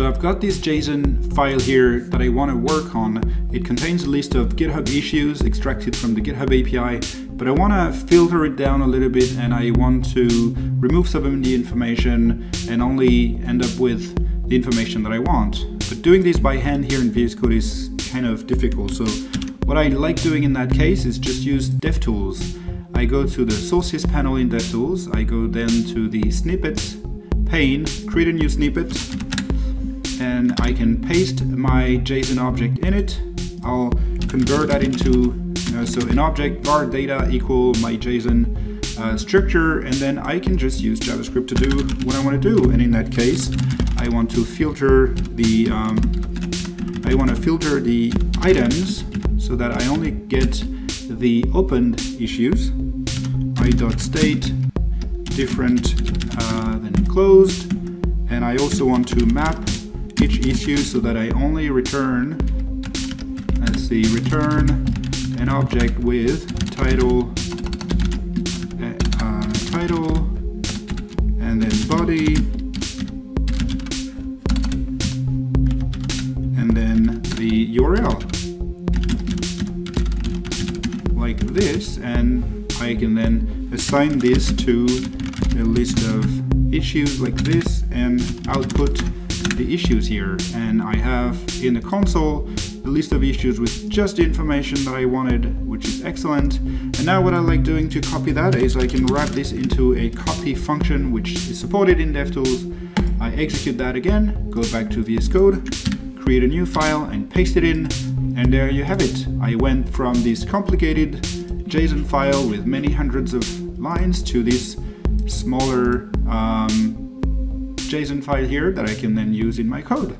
So I've got this JSON file here that I want to work on. It contains a list of GitHub issues extracted from the GitHub API, but I want to filter it down a little bit and I want to remove some of the information and only end up with the information that I want. But doing this by hand here in VS Code is kind of difficult. So what I like doing in that case is just use DevTools. I go to the sources panel in DevTools. I go then to the snippets pane, create a new snippet, and I can paste my JSON object in it. I'll convert that into, uh, so an object var data equal my JSON uh, structure, and then I can just use JavaScript to do what I want to do. And in that case, I want to filter the, um, I want to filter the items so that I only get the opened issues. i.state different uh, than closed, and I also want to map each issue so that I only return, let's see, return an object with title, uh, uh, title, and then body, and then the URL, like this, and I can then assign this to a list of issues like this and output the issues here and I have in the console the list of issues with just the information that I wanted which is excellent. And now what I like doing to copy that is I can wrap this into a copy function which is supported in DevTools. I execute that again go back to VS Code create a new file and paste it in and there you have it. I went from this complicated JSON file with many hundreds of lines to this smaller um, JSON file here that I can then use in my code.